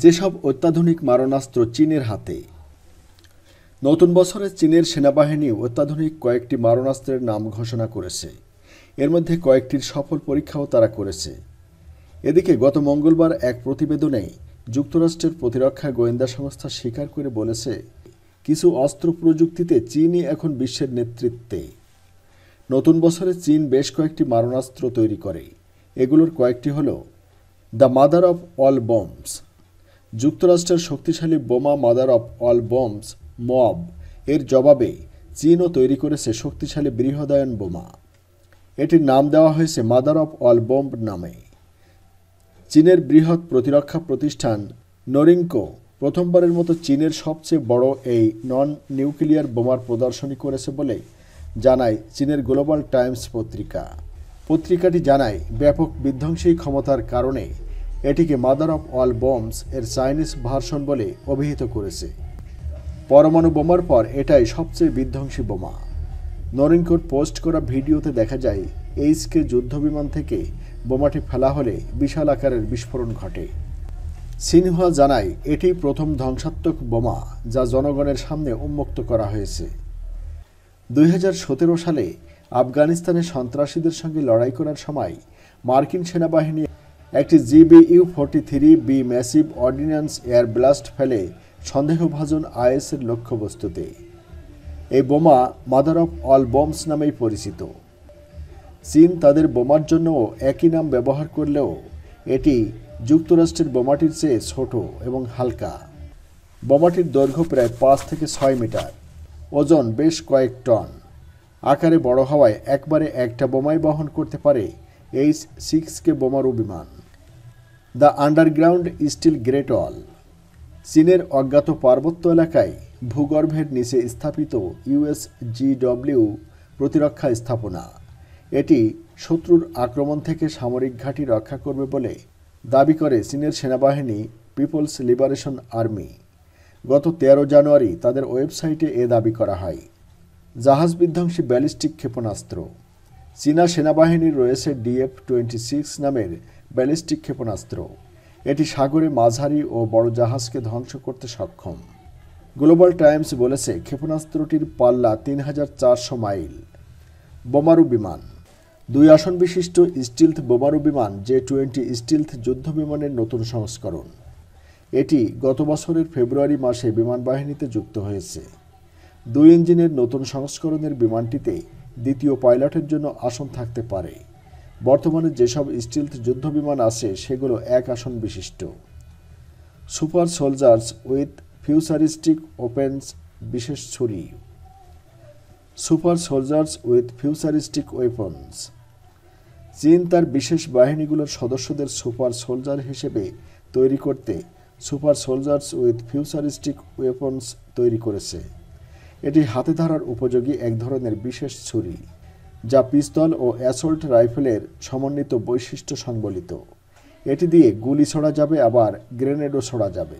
যেসব অত্যাধুনিক মারণাস্ত্র চীনের হাতে। নতুন বছরে চীনের সেনাবাহিনী অত্যাধুনিক কয়েকটি মারণাস্ত্রের নাম ঘোষণা করেছে। এর মধ্যে কয়েকটির সফল পরীক্ষাও তারা করেছে। এদিকে গত মঙ্গলবার এক প্রতিবেদনে যুক্তরাষ্ট্রের প্রতিরক্ষা গোয়েন্দা সংস্থা স্বীকার করে বলেছে, কিছু অস্ত্র প্রযুক্তিতে চীনই এখন বিশ্বের নেতৃত্বে। নতুন বছরে চীন বেশ কয়েকটি মারণাস্ত্র তৈরি করে। এগুলোর কয়েকটি হল, the mother of all bombs. যুক্তরাষ্ট্রের শক্তিশালী বোমা mother of all bombs MOAB এর জবাবে চীনও তৈরি করেছে শক্তিশালী বৃহদায়ন বোমা। এটির নাম দেওয়া হয়েছে মাদার অফ অল বম্ব নামে। চীনের বৃহৎ প্রতিরক্ষা প্রতিষ্ঠান নরিঙ্কো প্রথমবারের মতো চীনের সবচেয়ে বড় এই নন নিউক্লিয়ার বোমার প্রদর্শনী করেছে বলে জানায় চীনের গ্লোবাল টাইমস পত্রিকা। পত্রিকাটি জানায়, ব্যাপক বিধ্বংসী ক্ষমতার কারণে এটিকে মাদার অফ অল বম্বস এর চাইনিজ ভার্সন বলে অভিহিত করেছে। পরমাণু বোমার পর এটাই সবচেয়ে বিধ্বংসী বোমা। নরিঙ্কোর পোস্ট করা ভিডিওতে দেখা যায়, এইচকে যুদ্ধবিমান থেকে বোমাটি ফেলা হলে বিশাল আকারের বিস্ফোরণ ঘটে। সিনহুয়া জানায়, এটি প্রথম ধ্বংসাত্মক বোমা যা জনগণের সামনে উন্মুক্ত করা হয়েছে। দুই হাজার সতেরো সালে আফগানিস্তানে সন্ত্রাসীদের সঙ্গে লড়াই করার সময় মার্কিন সেনাবাহিনী একটি GB U forty three B massive ordnance air blast ফেলে সন্দেহভাজন আইএসের লক্ষ্যবস্তুতে। এই বোমা মাদার অফ অল বম্বস নামেই পরিচিত। চীন তাদের বোমার জন্যও একই নাম ব্যবহার করলেও এটি যুক্তরাষ্ট্রের বোমাটির চেয়ে ছোট এবং হালকা। বোমাটির দৈর্ঘ্য প্রায় পাঁচ থেকে ছয় মিটার, ওজন বেশ কয়েক টন। আকারে বড় হওয়ায় একবারে একটা বোমাই বহন করতে পারে এইচ সিক্স কে বোমারু বিমান। The underground steel great wall. চীনের অজ্ঞাত পার্বত্য এলাকায় ভূগর্ভের নিচে স্থাপিত ইউএসজিডব্লিউ প্রতিরক্ষা স্থাপনা। এটি শত্রুর আক্রমণ থেকে সামরিক ঘাঁটি রক্ষা করবে বলে দাবি করে চীনের সেনাবাহিনী পিপলস লিবারেশন আর্মি। গত তেরো জানুয়ারি তাদের ওয়েবসাইটে এ দাবি করা হয়। জাহাজ বিধ্বংসী ব্যালিস্টিক ক্ষেপণাস্ত্র। চীনা সেনাবাহিনীর রয়েছে ডিএফ টোয়েন্টি সিক্স নামের ব্যালিস্টিক ক্ষেপণাস্ত্র। এটি সাগরে মাঝারি ও বড় জাহাজকে ধ্বংস করতে সক্ষম। গ্লোবাল টাইমস বলেছে ক্ষেপণাস্ত্রটির পাল্লা তিন হাজার চারশো মাইল। বোমারু বিমান। দুই আসন বিশিষ্ট স্টিলথ বোমারু বিমান জে টোয়েন্টি স্টিলথ যুদ্ধ বিমানের নতুন সংস্করণ। এটি গত বছরের ফেব্রুয়ারি মাসে বিমান বাহিনীতে যুক্ত হয়েছে। দুই ইঞ্জিনের নতুন সংস্করণের বিমানটিতে দ্বিতীয় পাইলটের জন্য আসন থাকতে পারে। বর্তমানে যেসব স্টিলথ যুদ্ধ বিমান আছে, সেগুলো এক আসন বিশিষ্ট। Super soldiers with futuristic weapons বিশেষ ছুরি। Super soldiers with futuristic weapons. চীন তার বিশেষ বাহিনীগুলোর সদস্যদের সুপার সোলজার হিসেবে তৈরি করতে super soldiers with futuristic weapons তৈরি করেছে। এটি হাতে ধরার উপযোগী এক ধরনের বিশেষ ছুরি। যা পিস্তল ও অ্যাসল্ট রাইফেলের সমন্বিত বৈশিষ্ট্য সংবলিত। এটি দিয়ে গুলি ছড়া যাবে, আবার গ্রেনেডও ছড়া যাবে।